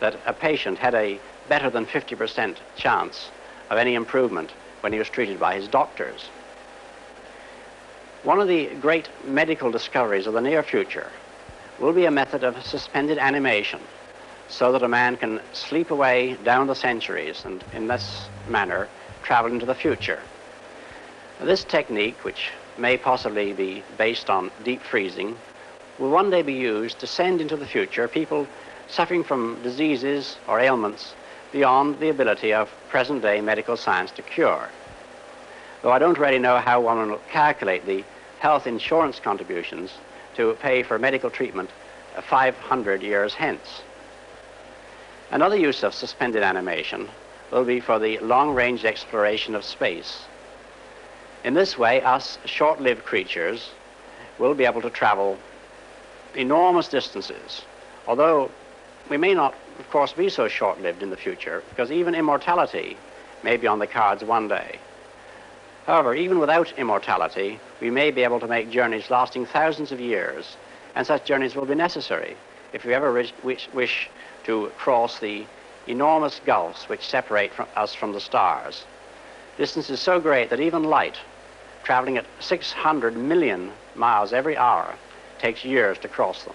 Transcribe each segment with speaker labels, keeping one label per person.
Speaker 1: that a patient had a better than 50% chance of any improvement when he was treated by his doctors. One of the great medical discoveries of the near future will be a method of suspended animation so that a man can sleep away down the centuries and in this manner travel into the future. This technique, which may possibly be based on deep freezing, will one day be used to send into the future people suffering from diseases or ailments beyond the ability of present day medical science to cure. Though I don't really know how one will calculate the health insurance contributions to pay for medical treatment 500 years hence. Another use of suspended animation will be for the long-range exploration of space. In this way, us short-lived creatures will be able to travel enormous distances, although we may not, of course, be so short-lived in the future, because even immortality may be on the cards one day. However, even without immortality, we may be able to make journeys lasting thousands of years, and such journeys will be necessary if we ever wish, wish to cross the enormous gulfs which separate from us from the stars. Distance is so great that even light, traveling at 600 million miles every hour, takes years to cross them.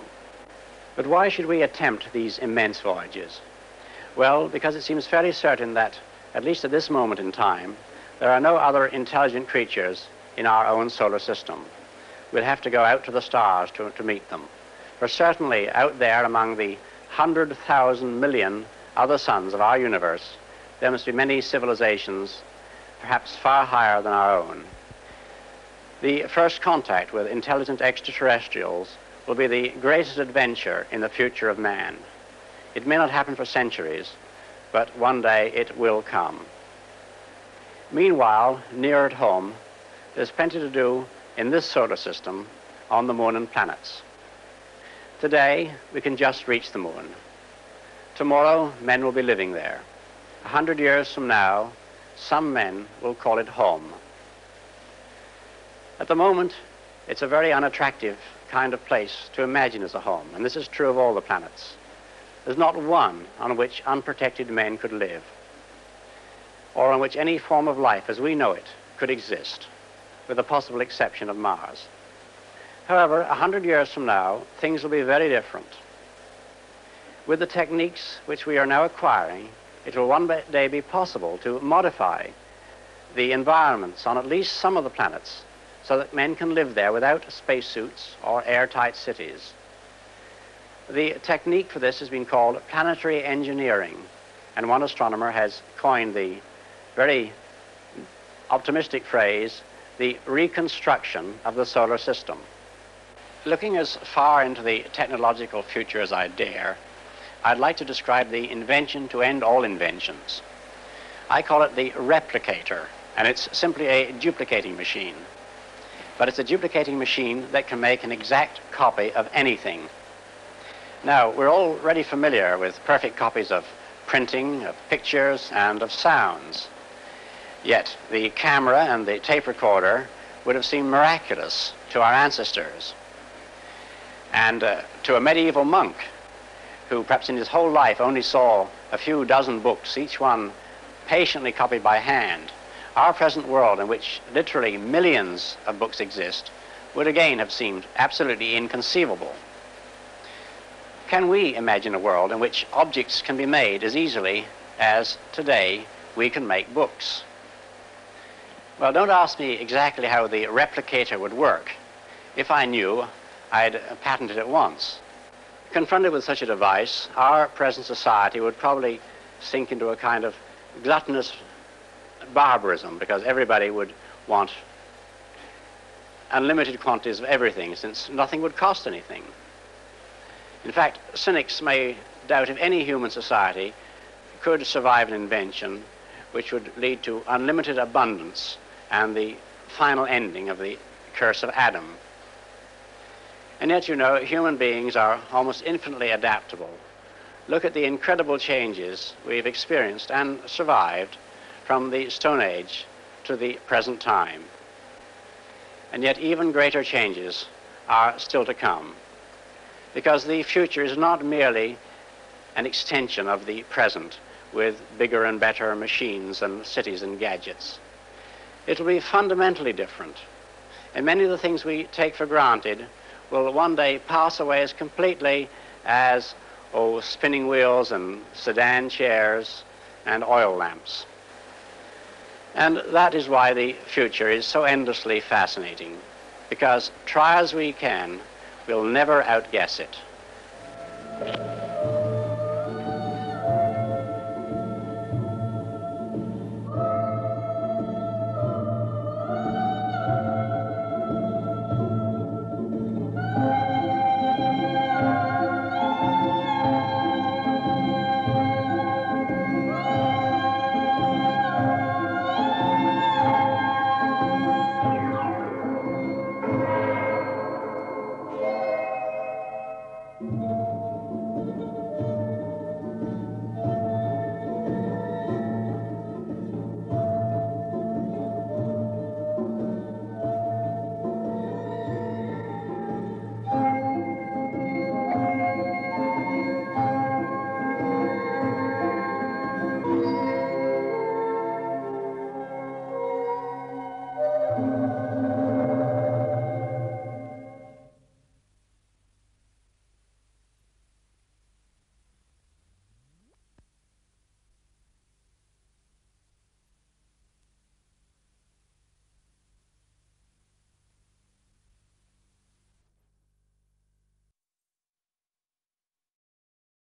Speaker 1: But why should we attempt these immense voyages? Well, because it seems fairly certain that, at least at this moment in time, there are no other intelligent creatures in our own solar system. We'll have to go out to the stars to, to meet them. For certainly out there among the 100,000 million other suns of our universe, there must be many civilizations, perhaps far higher than our own. The first contact with intelligent extraterrestrials will be the greatest adventure in the future of man. It may not happen for centuries, but one day it will come. Meanwhile, near at home, there's plenty to do in this solar system on the moon and planets. Today, we can just reach the moon. Tomorrow, men will be living there. A hundred years from now, some men will call it home. At the moment, it's a very unattractive kind of place to imagine as a home, and this is true of all the planets. There's not one on which unprotected men could live, or on which any form of life as we know it could exist, with the possible exception of Mars. However, a hundred years from now, things will be very different. With the techniques which we are now acquiring, it will one day be possible to modify the environments on at least some of the planets so that men can live there without spacesuits or airtight cities. The technique for this has been called planetary engineering, and one astronomer has coined the very optimistic phrase, the reconstruction of the solar system. Looking as far into the technological future as I dare, I'd like to describe the invention to end all inventions. I call it the replicator, and it's simply a duplicating machine but it's a duplicating machine that can make an exact copy of anything. Now, we're already familiar with perfect copies of printing, of pictures, and of sounds. Yet, the camera and the tape recorder would have seemed miraculous to our ancestors. And uh, to a medieval monk, who perhaps in his whole life only saw a few dozen books, each one patiently copied by hand, our present world, in which literally millions of books exist, would again have seemed absolutely inconceivable. Can we imagine a world in which objects can be made as easily as today we can make books? Well, don't ask me exactly how the replicator would work. If I knew, I'd patent it at once. Confronted with such a device, our present society would probably sink into a kind of gluttonous barbarism because everybody would want unlimited quantities of everything since nothing would cost anything. In fact, cynics may doubt if any human society could survive an invention which would lead to unlimited abundance and the final ending of the curse of Adam. And yet, you know, human beings are almost infinitely adaptable. Look at the incredible changes we've experienced and survived from the Stone Age to the present time. And yet even greater changes are still to come because the future is not merely an extension of the present with bigger and better machines and cities and gadgets. It'll be fundamentally different. And many of the things we take for granted will one day pass away as completely as oh, spinning wheels and sedan chairs and oil lamps. And that is why the future is so endlessly fascinating, because try as we can, we'll never outguess it.